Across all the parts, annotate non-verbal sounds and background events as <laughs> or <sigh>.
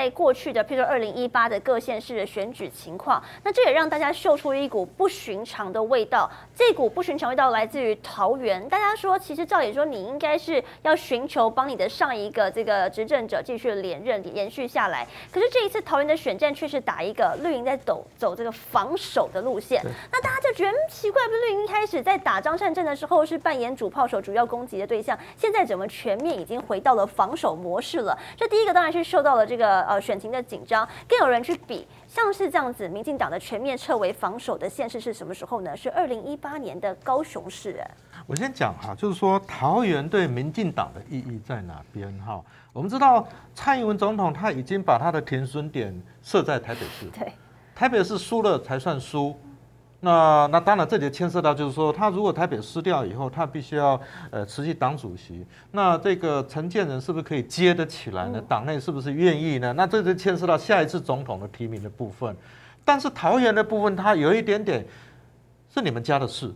在过去的，譬如说二零一八的各县市的选举情况，那这也让大家嗅出一股不寻常的味道。这股不寻常味道来自于桃园，大家说，其实照理说你应该是要寻求帮你的上一个这个执政者继续连任延续下来，可是这一次桃园的选战却是打一个绿营在走走这个防守的路线，那大家就觉得奇怪，不是绿营一开始在打张善政的时候是扮演主炮手，主要攻击的对象，现在怎么全面已经回到了防守模式了？这第一个当然是受到了这个呃选情的紧张，更有人去比。像是这样子，民进党的全面撤为防守的县市是什么时候呢？是二零一八年的高雄市。我先讲哈，就是说桃园对民进党的意义在哪边哈？我们知道蔡英文总统他已经把他的停损点设在台北市，对，台北市输了才算输。<laughs> 那那当然，这里牵涉到就是说，他如果台北失掉以后，他必须要呃持续党主席。那这个陈建仁是不是可以接得起来呢？党内是不是愿意呢？那这就牵涉到下一次总统的提名的部分。但是桃园的部分，它有一点点是你们家的事，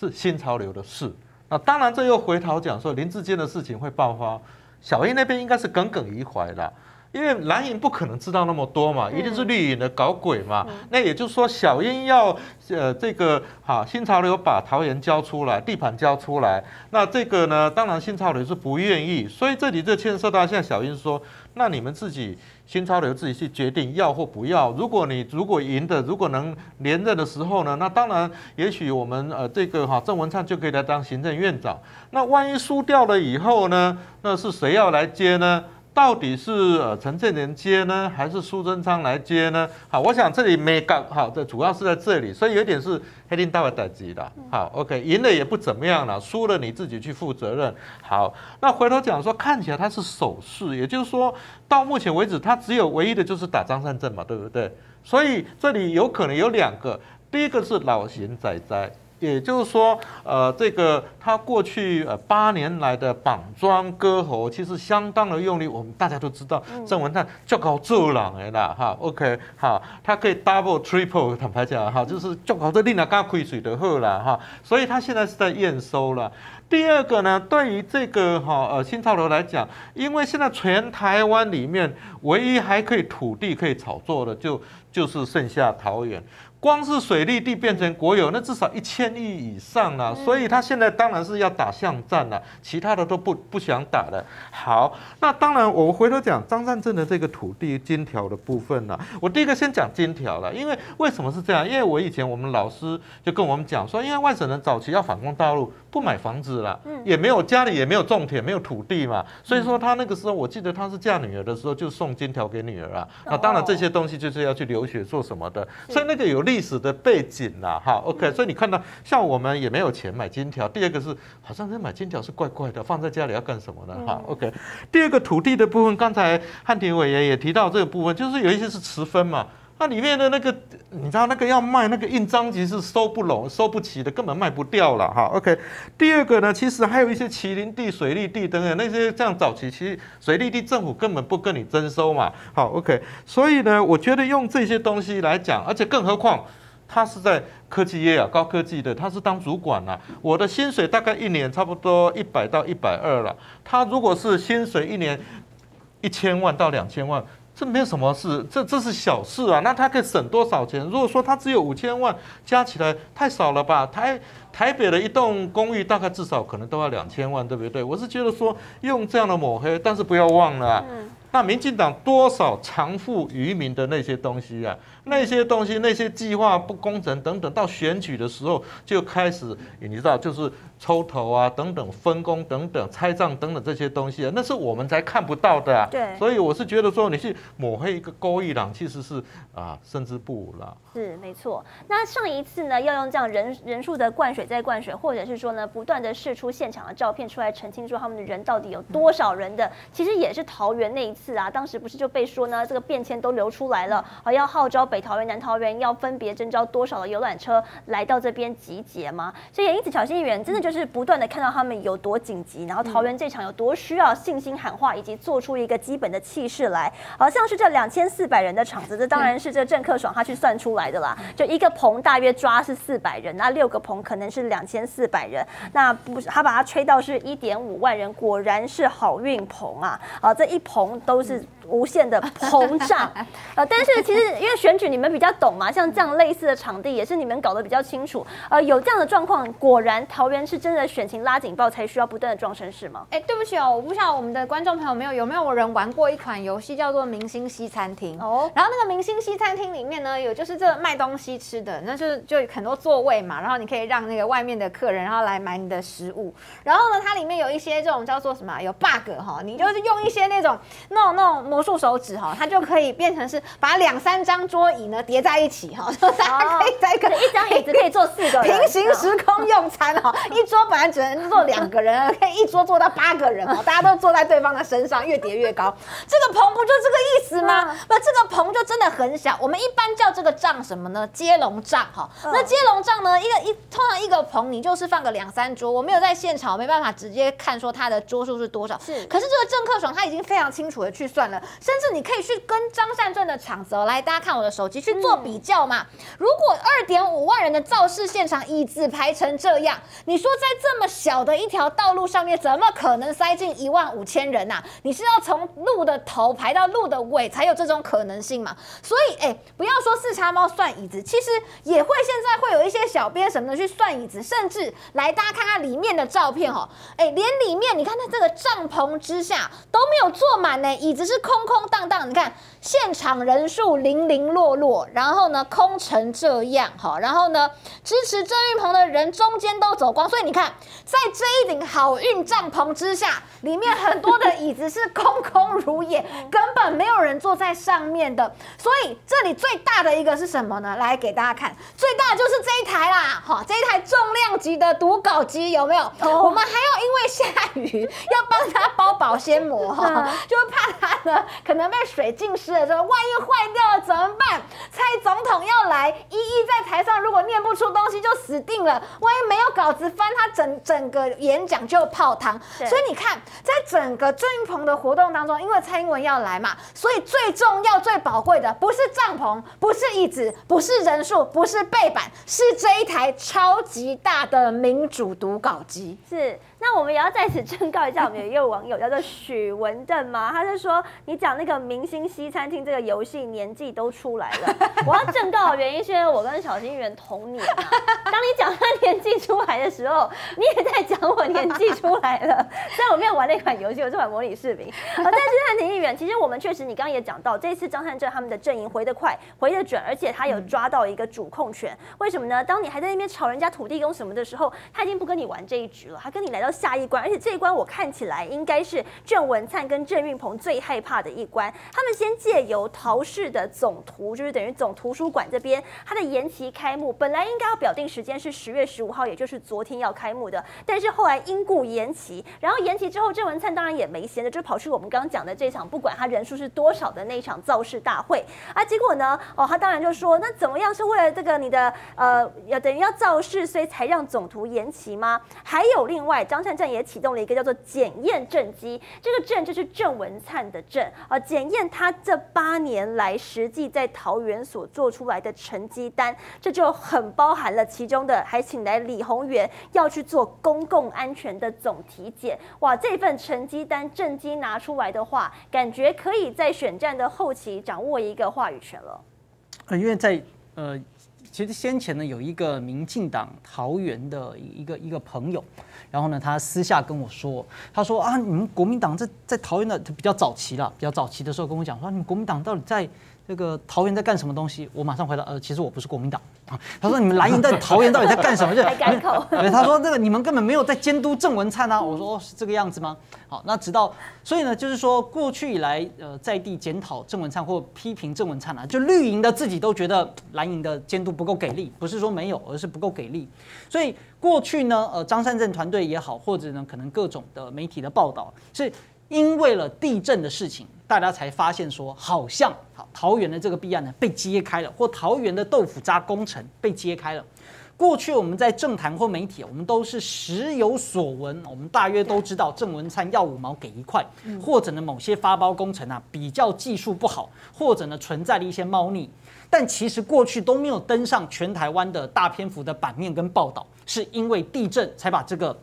是新潮流的事。那当然，这又回头讲说林志坚的事情会爆发，小英那边应该是耿耿于怀了。因为蓝营不可能知道那么多嘛，一定是绿营的搞鬼嘛。那也就是说，小英要呃这个哈新潮流把桃园交出来，地盘交出来。那这个呢，当然新潮流是不愿意。所以这里就牵涉到，现在小英说，那你们自己新潮流自己去决定要或不要。如果你如果赢的，如果能连任的时候呢，那当然也许我们呃这个哈郑文灿就可以来当行政院长。那万一输掉了以后呢，那是谁要来接呢？到底是呃陈建年接呢，还是苏贞昌来接呢？好，我想这里没搞好，这主要是在这里，所以有点是黑丁大卫等级的。好，OK，赢了也不怎么样了，输了你自己去负责任。好，那回头讲说，看起来他是守势，也就是说到目前为止，他只有唯一的就是打张善政嘛，对不对？所以这里有可能有两个，第一个是老型仔仔。也就是说，呃，这个他过去呃八年来的绑桩割喉，其实相当的用力。我们大家都知道，郑文灿就搞做人的啦，哈，OK，好，他可以 double triple，坦白讲，哈，就是就搞这令人刚亏水的货了，哈，所以他现在是在验收了。第二个呢，对于这个哈呃新潮流来讲，因为现在全台湾里面唯一还可以土地可以炒作的，就就是剩下桃园。光是水利地变成国有，那至少一千亿以上了，所以他现在当然是要打巷战了，其他的都不不想打了。好，那当然我们回头讲张善政的这个土地金条的部分呢，我第一个先讲金条了，因为为什么是这样？因为我以前我们老师就跟我们讲说，因为外省人早期要反攻大陆，不买房子了，也没有家里也没有种田，没有土地嘛，所以说他那个时候，我记得他是嫁女儿的时候就送金条给女儿啊。那当然这些东西就是要去留学做什么的，所以那个有历史的背景啦，哈，OK，所以你看到像我们也没有钱买金条。第二个是好像是买金条是怪怪的，放在家里要干什么呢？哈，OK。第二个土地的部分，刚才汉庭委员也提到这个部分，就是有一些是持分嘛，那里面的那个你知道那个要卖那个印章其实收不拢、收不齐的，根本卖不掉了，哈，OK。第二个呢，其实还有一些麒麟地、水利地等等那些这样早期，其实水利地政府根本不跟你征收嘛，好，OK。所以呢，我觉得用这些东西来讲，而且更何况。他是在科技业啊，高科技的，他是当主管呐。我的薪水大概一年差不多一百到一百二了。他如果是薪水一年一千万到两千万，这没有什么事，这这是小事啊。那他可以省多少钱？如果说他只有五千万，加起来太少了吧？台台北的一栋公寓大概至少可能都要两千万，对不对？我是觉得说用这样的抹黑，但是不要忘了。那民进党多少偿付渔民的那些东西啊，那些东西、那些计划不工程等等，到选举的时候就开始，你知道，就是抽头啊等等，分工等等，拆账等等这些东西啊，那是我们才看不到的啊。对。所以我是觉得说，你去抹黑一个高一郎，其实是啊，甚至不武了。是没错。那上一次呢，要用这样人人数的灌水再灌水，或者是说呢，不断的试出现场的照片出来澄清，说他们的人到底有多少人的，其实也是桃园那一次。啊，当时不是就被说呢，这个变迁都流出来了，好要号召北桃园、南桃园要分别征召多少的游览车来到这边集结吗？所以因此，小新议员真的就是不断的看到他们有多紧急，然后桃园这场有多需要信心喊话，以及做出一个基本的气势来。好像是这两千四百人的场子，这当然是这郑克爽他去算出来的啦。就一个棚大约抓是四百人，那六个棚可能是两千四百人，那不是他把它吹到是一点五万人，果然是好运棚啊！啊，这一棚都。都是无限的膨胀。<laughs> 呃，但是其实因为选举你们比较懂嘛，像这样类似的场地也是你们搞得比较清楚。呃，有这样的状况，果然桃园是真的选情拉警报，才需要不断的撞声势吗？哎，对不起哦，我不知道我们的观众朋友没有有没有人玩过一款游戏叫做明星西餐厅哦。然后那个明星西餐厅里面呢，有就是这卖东西吃的，那就是就很多座位嘛，然后你可以让那个外面的客人然后来买你的食物。然后呢，它里面有一些这种叫做什么有 bug 哈，你就是用一些那种那种那种魔术手指哈，它就可以变成是把两三张桌椅呢叠在一起哈，<laughs> 大家可以在一个一张椅子可以坐四个平行时空用餐哈，<laughs> 一桌本来只能坐两个人，可以一桌坐到八个人哦，<laughs> 大家都坐在对方的身上，越叠越高。这个棚不就这个意思吗？不，这个棚就真的很小。我们一般叫这个帐什么呢？接龙帐哈。那接龙帐呢，一个一通常一个棚你就是放个两三桌，我没有在现场，没办法直接看说它的桌数是多少。是，可是这个郑克爽他已经非常清楚的去算了，甚至你可以去跟张善政的场子哦，来大家看我的手机去做比较嘛。如果二点五万人的造势现场椅子排成这样，你说在这么小的一条道路上面，怎么可能塞进一万五千人呐？你是要从路的头排到路的尾才有这种可能性嘛？所以哎，不要说四叉猫算椅子，其实也会现在会有一些小编什么的去算椅子，甚至来大家看看里面的照片哈，哎，连里面你看它这个帐篷之下都没有坐满呢，椅子是空空荡荡，你看。现场人数零零落落，然后呢，空成这样哈，然后呢，支持郑运鹏的人中间都走光，所以你看，在这一顶好运帐篷之下，里面很多的椅子是空空如也，根本没有人坐在上面的。所以这里最大的一个是什么呢？来给大家看，最大就是这一台啦，哈，这一台重量级的读稿机有没有？我们还要因为下雨要帮他包保鲜膜哈，<laughs> 就怕他呢可能被水浸湿。了之后万一坏掉了怎么办？蔡总统要来，一一在台上，如果念不出东西就死定了。万一没有稿子翻，他整整个演讲就泡汤。所以你看，在整个郑云鹏的活动当中，因为蔡英文要来嘛，所以最重要、最宝贵的不是帐篷，不是椅子，不是人数，不是背板，是这一台超级大的民主读稿机。是。那我们也要在此正告一下，我们有一位网友叫做许文正嘛，<laughs> 他就说你讲那个明星西餐厅这个游戏年纪都出来了，<laughs> 我要正告的原因是因为我跟小金元同年啊。当你讲他年纪出来的时候，你也在讲我年纪出来了。<laughs> 虽然我没有玩那款游戏，我是玩模拟视频。但是汉庭议员，其实我们确实，你刚刚也讲到，这次张善政他们的阵营回得快，回得准，而且他有抓到一个主控权。为什么呢？当你还在那边吵人家土地公什么的时候，他已经不跟你玩这一局了，他跟你来到。下一关，而且这一关我看起来应该是郑文灿跟郑运鹏最害怕的一关。他们先借由陶氏的总图，就是等于总图书馆这边，它的延期开幕，本来应该要表定时间是十月十五号，也就是昨天要开幕的，但是后来因故延期。然后延期之后，郑文灿当然也没闲着，就跑去我们刚刚讲的这场，不管他人数是多少的那场造势大会啊。结果呢，哦，他当然就说，那怎么样是为了这个你的呃，要等于要造势，所以才让总图延期吗？还有另外张。战也启动了一个叫做检验政机，这个证就是郑文灿的证啊，检验他这八年来实际在桃园所做出来的成绩单，这就很包含了其中的，还请来李宏源要去做公共安全的总体检。哇，这份成绩单政绩拿出来的话，感觉可以在选战的后期掌握一个话语权了。呃，因为在呃，其实先前呢有一个民进党桃园的一个一个朋友。然后呢，他私下跟我说，他说啊，你们国民党在在桃园的比较早期了，比较早期的时候跟我讲说，你们国民党到底在。这个桃园在干什么东西？我马上回答，呃，其实我不是国民党啊。<laughs> 他说你们蓝营在桃园到底在干什么？就 <laughs> 改口。<laughs> 他说这个你们根本没有在监督郑文灿啊。我说哦是这个样子吗？好，那直到所以呢，就是说过去以来，呃，在地检讨郑文灿或批评郑文灿啊，就绿营的自己都觉得蓝营的监督不够给力，不是说没有，而是不够给力。所以过去呢，呃，张善政团队也好，或者呢，可能各种的媒体的报道，是因为了地震的事情。大家才发现说，好像好桃园的这个弊案呢被揭开了，或桃园的豆腐渣工程被揭开了。过去我们在政坛或媒体，我们都是时有所闻，我们大约都知道郑文灿要五毛给一块，或者呢某些发包工程啊比较技术不好，或者呢存在了一些猫腻。但其实过去都没有登上全台湾的大篇幅的版面跟报道，是因为地震才把这个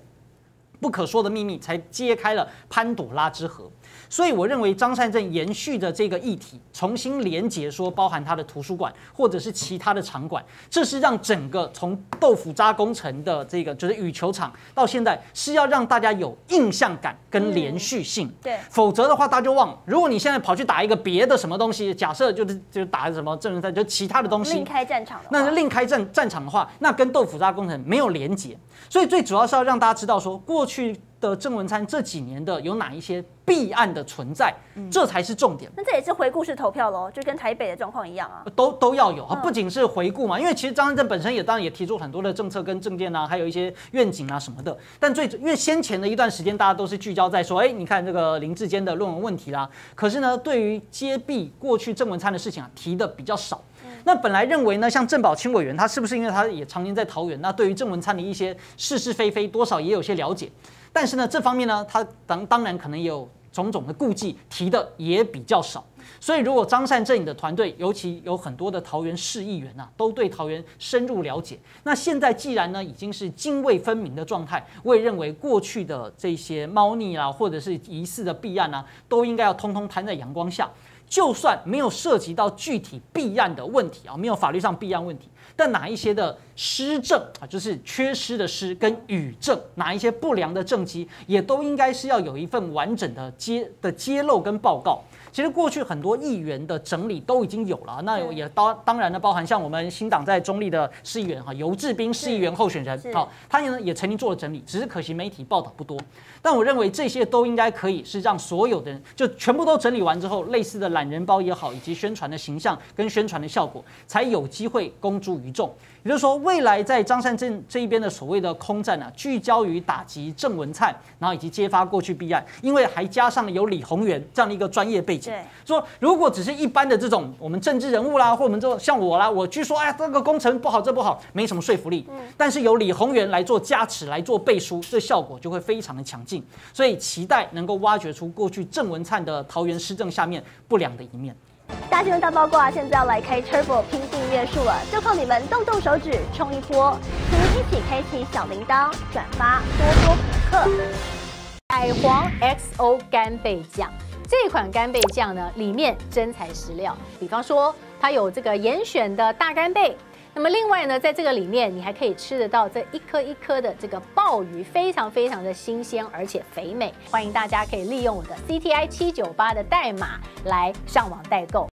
不可说的秘密才揭开了潘朵拉之盒。所以我认为张善政延续的这个议题，重新连结说包含他的图书馆或者是其他的场馆，这是让整个从豆腐渣工程的这个就是羽球场到现在是要让大家有印象感跟连续性。对否则的话，大家就忘了。如果你现在跑去打一个别的什么东西，假设就是就打什么正人赛，就其他的东西另，开战场那是另开战战场的话，那跟豆腐渣工程没有连结。所以最主要是要让大家知道说，过去的郑文灿这几年的有哪一些弊案的存在，这才是重点。那这也是回顾式投票喽，就跟台北的状况一样啊。都都要有啊，不仅是回顾嘛，因为其实张善政本身也当然也提出很多的政策跟政见啊，还有一些愿景啊什么的。但最因为先前的一段时间，大家都是聚焦在说，哎，你看这个林志坚的论文问题啦。可是呢，对于揭弊过去郑文灿的事情啊，提的比较少。那本来认为呢，像郑宝清委员，他是不是因为他也常年在桃园，那对于郑文灿的一些是是非非，多少也有些了解。但是呢，这方面呢，他当当然可能也有种种的顾忌，提的也比较少。所以，如果张善政的团队，尤其有很多的桃园市议员啊，都对桃园深入了解，那现在既然呢已经是泾渭分明的状态，我也认为过去的这些猫腻啊，或者是疑似的弊案啊，都应该要通通摊在阳光下。就算没有涉及到具体避案的问题啊，没有法律上避案问题，但哪一些的失政啊，就是缺失的失跟语政，哪一些不良的政绩，也都应该是要有一份完整的揭的揭露跟报告。其实过去很多议员的整理都已经有了，那也当当然呢，包含像我们新党在中立的市议员哈，游志斌市议员候选人是，好，他呢也曾经做了整理，只是可惜媒体报道不多。但我认为这些都应该可以是让所有的人就全部都整理完之后，类似的懒人包也好，以及宣传的形象跟宣传的效果，才有机会公诸于众。也就是说，未来在张善政这一边的所谓的空战啊，聚焦于打击郑文灿，然后以及揭发过去弊案，因为还加上了有李宏源这样的一个专业背景。对说如果只是一般的这种我们政治人物啦，或我们这种像我啦，我据说哎这个工程不好，这不好，没什么说服力。但是由李宏源来做加持，来做背书，这效果就会非常的强劲。所以期待能够挖掘出过去郑文灿的桃园施政下面不良的一面。大新闻大八卦现在要来开 Turbo 拼订阅数了，就靠你们动动手指冲一波，请您一起开启小铃铛，转发多多可克。海皇 XO 干贝酱这款干贝酱呢，里面真材实料，比方说它有这个严选的大干贝。那么另外呢，在这个里面，你还可以吃得到这一颗一颗的这个鲍鱼，非常非常的新鲜，而且肥美。欢迎大家可以利用我的 CTI 七九八的代码来上网代购。